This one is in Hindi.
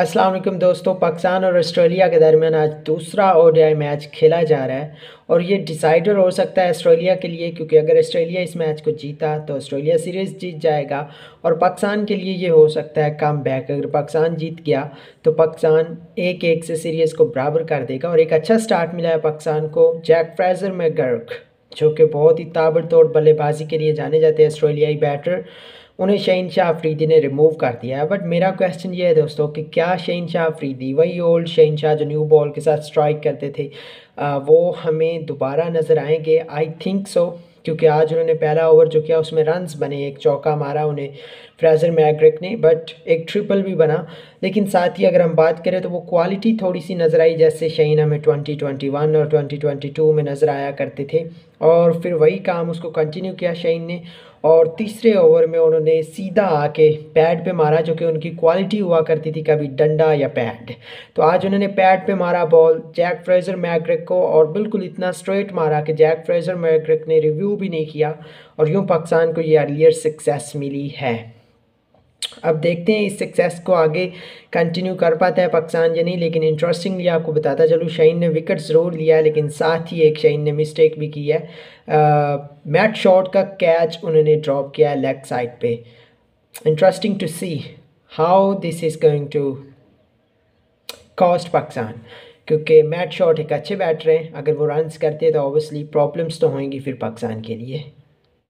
अस्सलाम वालेकुम दोस्तों, पाकिस्तान और ऑस्ट्रेलिया के दरमियान आज दूसरा ओडीआई मैच खेला जा रहा है और ये डिसाइडर हो सकता है ऑस्ट्रेलिया के लिए क्योंकि अगर ऑस्ट्रेलिया इस मैच को जीता तो ऑस्ट्रेलिया सीरीज़ जीत जाएगा और पाकिस्तान के लिए ये हो सकता है कम बैक अगर पाकिस्तान जीत गया तो पाकिस्तान एक एक से सीरीज़ को बराबर कर देगा और एक अच्छा स्टार्ट मिला है पाकिस्तान को, जैक फ्रेजर गर्क जो कि बहुत ही ताबड़तोड़ बल्लेबाजी के लिए जाने जाते हैं ऑस्ट्रेलियाई बैटर उन्हें शहीन शाह अफरीदी ने रिमूव कर दिया है। बट मेरा क्वेश्चन ये है दोस्तों कि क्या शहीन शाह अफरीदी वही ओल्ड शहीन शाह जो न्यू बॉल के साथ स्ट्राइक करते थे आ, वो हमें दोबारा नज़र आएँगे? आई थिंक सो क्योंकि आज उन्होंने पहला ओवर जो किया, उसमें रन्स बने, एक चौका मारा उन्हें फ्रेजर मैग्रिक ने बट एक ट्रिपल भी बना। लेकिन साथ ही अगर हम बात करें तो वो क्वालिटी थोड़ी सी नज़र आई, जैसे शहीना में 2021 और 2022 में नज़र आया करते थे। और फिर वही काम उसको कंटिन्यू किया शहीन ने। और तीसरे ओवर में उन्होंने सीधा आके पैड पे मारा, जो कि उनकी क्वालिटी हुआ करती थी कभी डंडा या पैड। तो आज उन्होंने पैड पे मारा बॉल, जैक फ्रेजर मैग्रिक को और बिल्कुल इतना स्ट्रेट मारा कि जैक फ्रेजर मैग्रिक ने रिव्यू भी नहीं किया और यूँ पाकिस्तान को ये अर्लियर सक्सेस मिली है। अब देखते हैं इस सक्सेस को आगे कंटिन्यू कर पाता है पाकिस्तान या नहीं, लेकिन इंटरेस्टिंगली आपको बताता चलूँ शहीन ने विकेट ज़रूर लिया है, लेकिन साथ ही एक शहीन ने मिस्टेक भी की है। मैट शॉट का कैच उन्होंने ड्रॉप किया है लेग साइड पे। Interesting to see how this is going to cost Pakistan क्योंकि मैट शॉट एक अच्छे बैटर हैं। अगर वो रन्स करते हैं तो ऑब्वियसली प्रॉब्लम्स तो होंगी फिर पाकिस्तान के लिए।